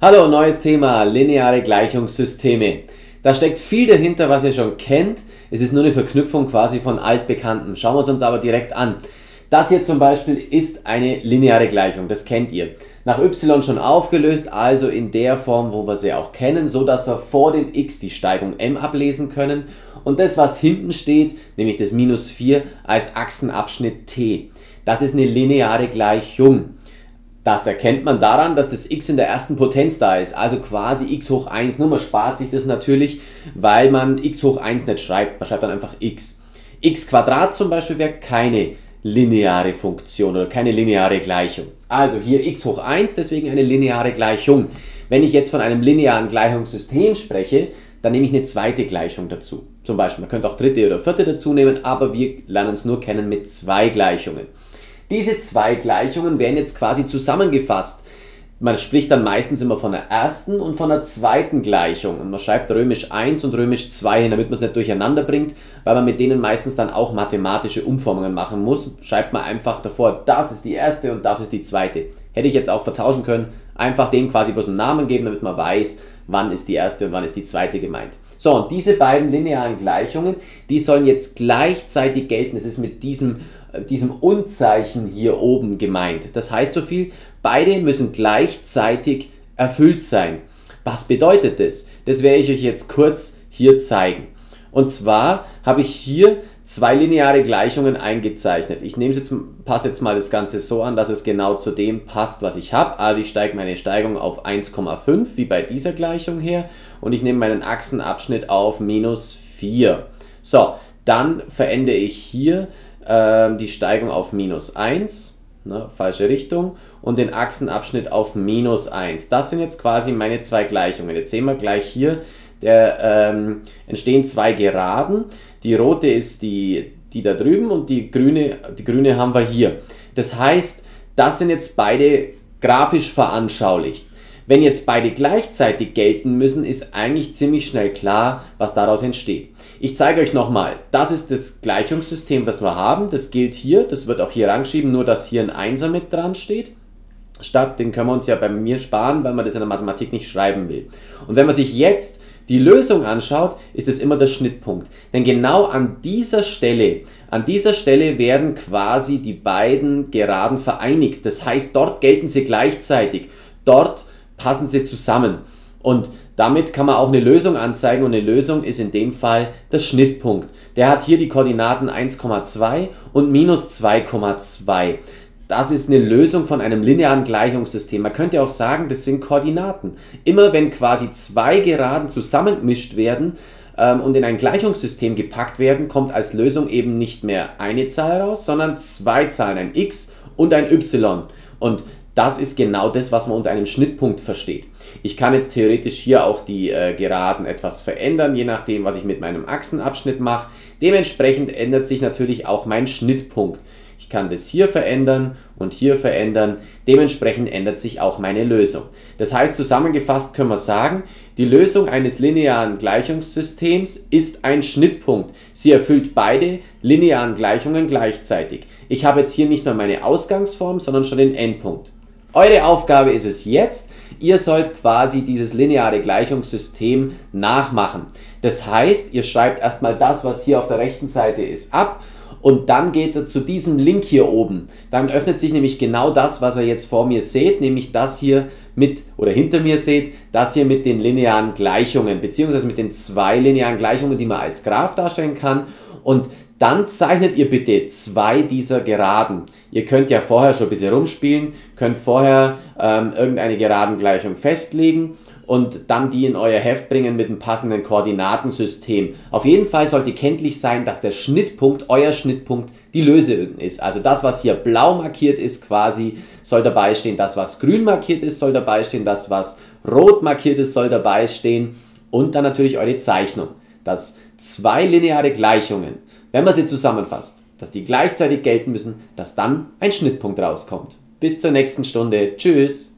Hallo, neues Thema, lineare Gleichungssysteme. Da steckt viel dahinter, was ihr schon kennt. Es ist nur eine Verknüpfung quasi von altbekannten. Schauen wir es uns aber direkt an. Das hier zum Beispiel ist eine lineare Gleichung, das kennt ihr. Nach y schon aufgelöst, also in der Form, wo wir sie auch kennen, so dass wir vor dem x die Steigung m ablesen können und das, was hinten steht, nämlich das minus 4, als Achsenabschnitt t. Das ist eine lineare Gleichung. Das erkennt man daran, dass das x in der ersten Potenz da ist, also quasi x hoch 1. Nur man spart sich das natürlich, weil man x hoch 1 nicht schreibt. Man schreibt dann einfach x. x Quadrat zum Beispiel wäre keine lineare Funktion oder keine lineare Gleichung. Also hier x hoch 1, deswegen eine lineare Gleichung. Wenn ich jetzt von einem linearen Gleichungssystem spreche, dann nehme ich eine zweite Gleichung dazu. Zum Beispiel, man könnte auch dritte oder vierte dazu nehmen, aber wir lernen es nur kennen mit zwei Gleichungen. Diese zwei Gleichungen werden jetzt quasi zusammengefasst. Man spricht dann meistens immer von der ersten und von der zweiten Gleichung. Und man schreibt römisch 1 und römisch 2 hin, damit man es nicht durcheinander bringt, weil man mit denen meistens dann auch mathematische Umformungen machen muss. Schreibt man einfach davor, das ist die erste und das ist die zweite. Hätte ich jetzt auch vertauschen können, einfach dem quasi bloß einen Namen geben, damit man weiß, wann ist die erste und wann ist die zweite gemeint. So, und diese beiden linearen Gleichungen, die sollen jetzt gleichzeitig gelten. Es ist mit diesem diesem Unzeichen hier oben gemeint. Das heißt so viel, beide müssen gleichzeitig erfüllt sein. Was bedeutet das? Das werde ich euch jetzt kurz hier zeigen. Und zwar habe ich hier zwei lineare Gleichungen eingezeichnet. Ich nehme jetzt, passe jetzt mal das Ganze so an, dass es genau zu dem passt, was ich habe. Also ich steige meine Steigung auf 1,5, wie bei dieser Gleichung her. Und ich nehme meinen Achsenabschnitt auf minus 4. So, dann verändere ich hier äh, die Steigung auf minus 1, ne, falsche Richtung, und den Achsenabschnitt auf minus 1. Das sind jetzt quasi meine zwei Gleichungen. Jetzt sehen wir gleich hier, der, ähm, entstehen zwei Geraden. Die rote ist die, die da drüben und die grüne, die grüne haben wir hier. Das heißt, das sind jetzt beide grafisch veranschaulicht. Wenn jetzt beide gleichzeitig gelten müssen, ist eigentlich ziemlich schnell klar, was daraus entsteht. Ich zeige euch nochmal, das ist das Gleichungssystem, was wir haben. Das gilt hier, das wird auch hier ranschieben, nur dass hier ein Einser mit dran steht. Statt, den können wir uns ja bei mir sparen, weil man das in der Mathematik nicht schreiben will. Und wenn man sich jetzt die Lösung anschaut, ist es immer der Schnittpunkt. Denn genau an dieser Stelle, an dieser Stelle werden quasi die beiden Geraden vereinigt. Das heißt, dort gelten sie gleichzeitig. Dort passen sie zusammen. Und damit kann man auch eine Lösung anzeigen und eine Lösung ist in dem Fall der Schnittpunkt. Der hat hier die Koordinaten 1,2 und minus 2,2. Das ist eine Lösung von einem linearen Gleichungssystem. Man könnte auch sagen, das sind Koordinaten. Immer wenn quasi zwei Geraden zusammengemischt werden ähm, und in ein Gleichungssystem gepackt werden, kommt als Lösung eben nicht mehr eine Zahl raus, sondern zwei Zahlen, ein x und ein y. Und das ist genau das, was man unter einem Schnittpunkt versteht. Ich kann jetzt theoretisch hier auch die äh, Geraden etwas verändern, je nachdem, was ich mit meinem Achsenabschnitt mache. Dementsprechend ändert sich natürlich auch mein Schnittpunkt. Ich kann das hier verändern und hier verändern. Dementsprechend ändert sich auch meine Lösung. Das heißt, zusammengefasst können wir sagen, die Lösung eines linearen Gleichungssystems ist ein Schnittpunkt. Sie erfüllt beide linearen Gleichungen gleichzeitig. Ich habe jetzt hier nicht nur meine Ausgangsform, sondern schon den Endpunkt. Eure Aufgabe ist es jetzt, ihr sollt quasi dieses lineare Gleichungssystem nachmachen. Das heißt, ihr schreibt erstmal das, was hier auf der rechten Seite ist, ab und dann geht er zu diesem Link hier oben. Dann öffnet sich nämlich genau das, was ihr jetzt vor mir seht, nämlich das hier mit oder hinter mir seht, das hier mit den linearen Gleichungen, beziehungsweise mit den zwei linearen Gleichungen, die man als Graph darstellen kann. Und dann zeichnet ihr bitte zwei dieser Geraden. Ihr könnt ja vorher schon ein bisschen rumspielen, könnt vorher ähm, irgendeine Geradengleichung festlegen und dann die in euer Heft bringen mit einem passenden Koordinatensystem. Auf jeden Fall sollte kenntlich sein, dass der Schnittpunkt, euer Schnittpunkt, die Lösung ist. Also das, was hier blau markiert ist, quasi soll dabei stehen. Das, was grün markiert ist, soll dabei stehen. Das, was rot markiert ist, soll dabei stehen. Und dann natürlich eure Zeichnung. Dass zwei lineare Gleichungen wenn man sie zusammenfasst, dass die gleichzeitig gelten müssen, dass dann ein Schnittpunkt rauskommt. Bis zur nächsten Stunde. Tschüss.